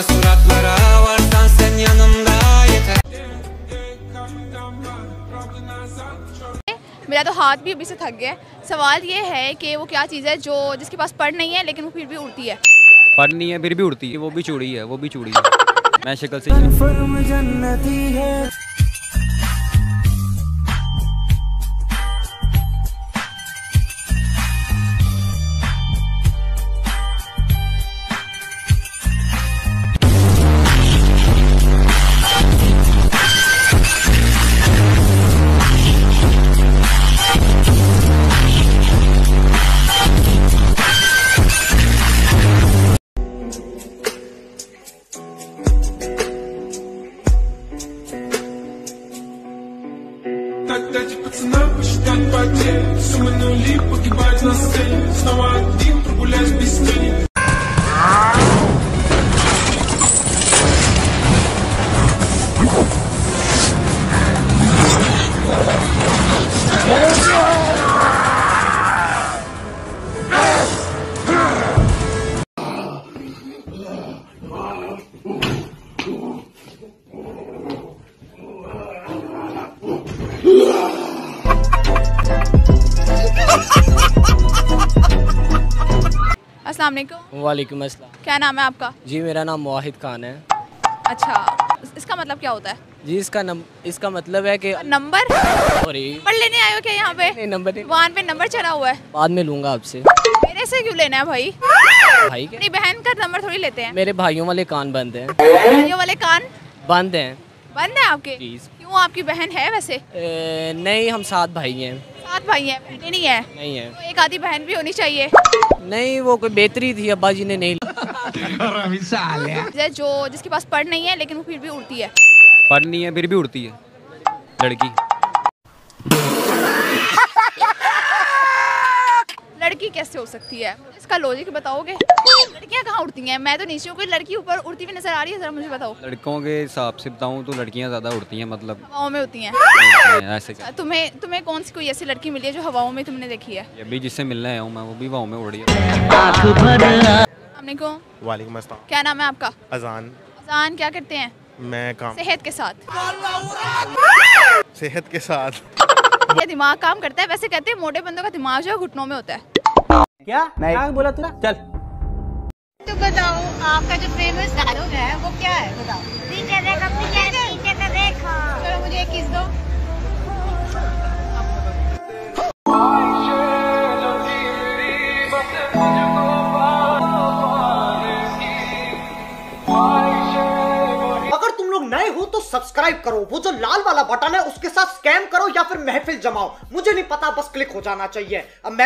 Varsan sen yanımda मेरा तो हाथ भी अभी से थक गया। सवाल ये है कि वो क्या चीज़ है जो जिसके पास पढ़ नहीं है लेकिन वो फिर भी उड़ती है? पढ़ नहीं है फिर भी उड़ती है वो भी चूड़ी है वो भी चूड़ी है। मैं शक्ल से Так дайте пацанам посчитать потери. Суммы нули погибать на сцене. Снова один прогуляюсь अस्सलाम वालेकुम। अस्सलाम। क्या नाम है आपका? जी मेरा नाम वाहिद खान है। अच्छा इसका मतलब क्या होता है? जी इसका नम इसका मतलब है कि नंबर? पढ़ लेने आए हो क्या यहाँ पे? नंबर नहीं। वाहन पे नंबर चढ़ा हुआ है। बाद में लूँगा आपसे। मेरे से क्यों लेना है भाई? भाई के अपनी बहन का नंबर थोड़ी लेते हैं। मेरे भाइयों वाले कान बंद हैं। भाइयों वाले कान? बंद हैं। बंद है आपके? क्यों आपकी बहन है वैसे? ए, नहीं हम सात भाई हैं। सात भाई हैं बहनें नहीं है। नहीं है। तो एक आधी बहन भी होनी चाहिए। नहीं वो कोई बेहतरी थी अब्बा जी ने नहीं है जो जिसके पास पढ़ नहीं है लेकिन वो फिर भी उड़ती है। पढ़ नहीं है फिर भी उड़ती है लड़की लड़की कैसे हो सकती है। इसका लॉजिक बताओगे? लड़कियाँ कहाँ उड़ती हैं? मैं तो नीचे हूँ कोई लड़की ऊपर उड़ती हुई नज़र आ रही है? जरा मुझे बताओ। लड़कों के हिसाब से बताऊँ तो लड़कियाँ ज़्यादा उड़ती हैं मतलब। हवाओं में होती हैं। ऐसे। अच्छा, तुम्हें तुम्हें कौन सी कोई ऐसी लड़की मिली है जो हवाओं में तुमने देखी है? अभी जिससे मिलने आया हूँ मैं वो भी वाव में उड़ रही है। को वालेकुम अस्सलाम। क्या नाम है आपका? अजान। अजान क्या करते हैं? मैं काम सेहत के साथ। सेहत के साथ। ये दिमाग काम करता है वैसे कहते हैं मोटे बंदों का दिमाग जो है घुटनों में होता है। क्या? मैं क्या बोला तू चल। तो बताओ आपका जो फ़ेमस डायलॉग है वो क्या है? बताओ। पीछे देखो पीछे पीछे तो देखो। चलो मुझे एक किस दो। अगर तुम लोग नए हो तो सब्सक्राइब करो। वो जो लाल वाला बटन है उसके साथ स्कैम करो या फिर महफिल जमाओ। मुझे नहीं पता बस क्लिक हो जाना चाहिए। अब मैं